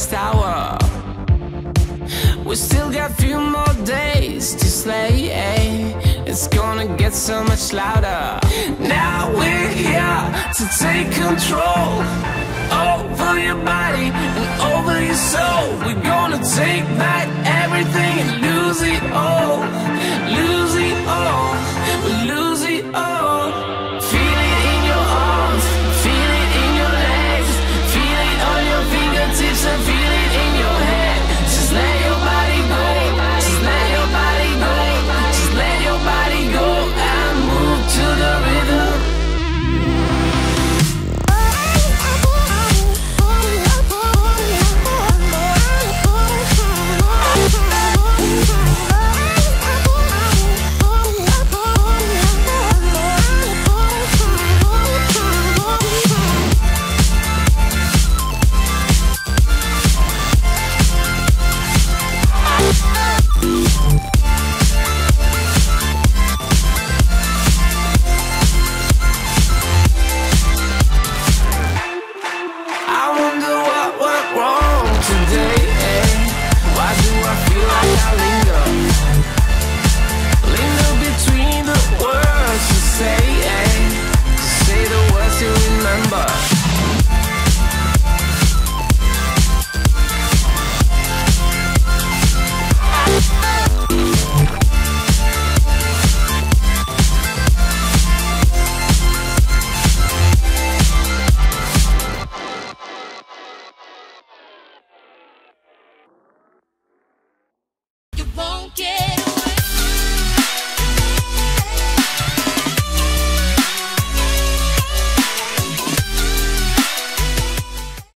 last hour. We still got a few more days to slay, eh? It's gonna get so much louder. Now we're here to take control over your body and over your soul. We're gonna take back